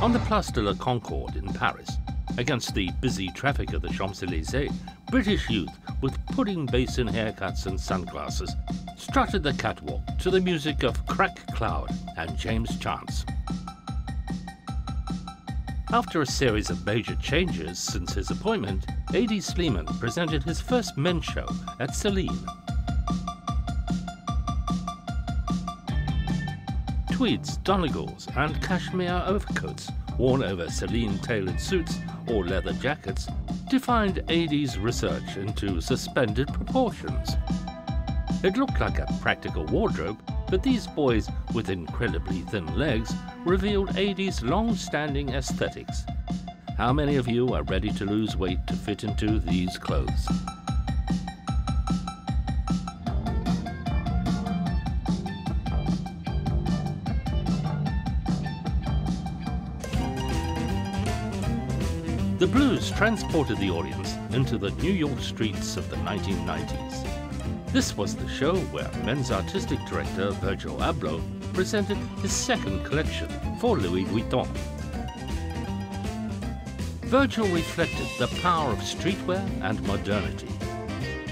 On the Place de la Concorde in Paris, against the busy traffic of the Champs Elysees, British youth with pudding basin haircuts and sunglasses strutted the catwalk to the music of Crack Cloud and James Chance. After a series of major changes since his appointment, Hedi Slimane presented his first men's show at Celine. Tweeds, Donegals, and cashmere overcoats worn over Celine tailored suits or leather jackets defined Hedi's research into suspended proportions. It looked like a practical wardrobe but these boys with incredibly thin legs revealed Hedi's long-standing aesthetics. How many of you are ready to lose weight to fit into these clothes? The blues transported the audience into the New York streets of the 1990s. This was the show where men's artistic director Virgil Abloh presented his second collection for Louis Vuitton. Virgil reflected the power of streetwear and modernity.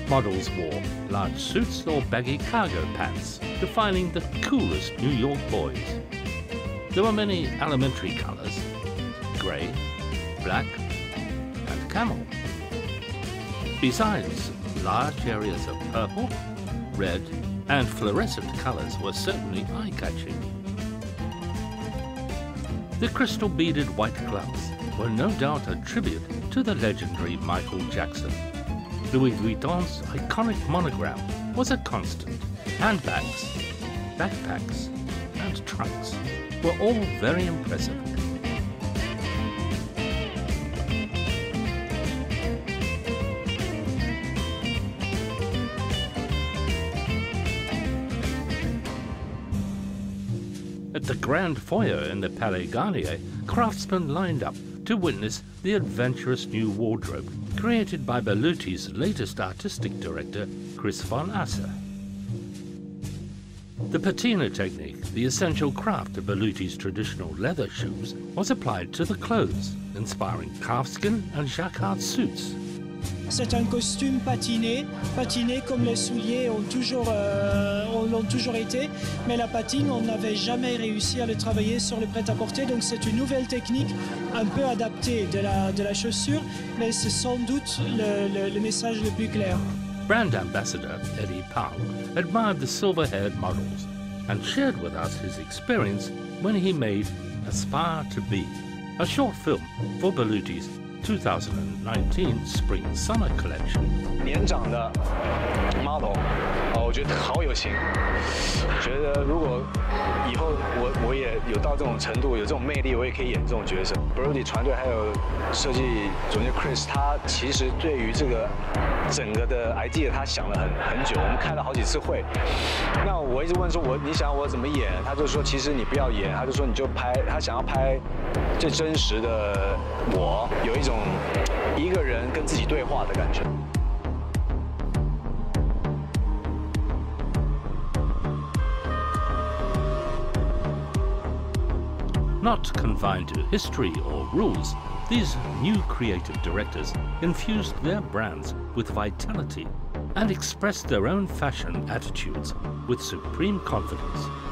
Models wore large suits or baggy cargo pants, defining the coolest New York boys. There were many elementary colors, grey, black, and camel. Besides, large areas of purple, red, and fluorescent colors were certainly eye-catching. The crystal beaded white gloves were no doubt a tribute to the legendary Michael Jackson. Louis Vuitton's iconic monogram was a constant. Handbags, backpacks, and trunks were all very impressive. At the grand foyer in the Palais Garnier, craftsmen lined up to witness the adventurous new wardrobe created by Berluti's latest artistic director, Kris Van Assche. The patina technique, the essential craft of Berluti's traditional leather shoes, was applied to the clothes, inspiring calfskin and jacquard suits C'est un costume patiné, patiné comme les souliers ont toujours, euh, l'ont toujours été, mais la patine, on n'avait jamais réussi à le travailler sur le prêt-à-porter, donc c'est une nouvelle technique un peu adaptée de la, chaussure, mais c'est sans doute le, message le plus clair. Brand ambassador Eddie Pang admired the silver-haired models and shared with us his experience when he made Aspire to Be, a short film for Berlutti's 2019 Spring Summer Collection. 年长的 model，哦，我觉得好有型。觉得如果以后我我也有到这种程度，有这种魅力，我也可以演这种角色。Brody 团队还有设计总监 Chris，他其实对于这个整个的 idea，他想了很很久。我们开了好几次会。那我一直问说，我你想我怎么演？他就说，其实你不要演，他就说你就拍。他想要拍最真实的我，有一种。一个人跟自己对话的感觉。Not confined to history or rules, these new creative directors infused their brands with vitality and expressed their own fashion attitudes with supreme confidence.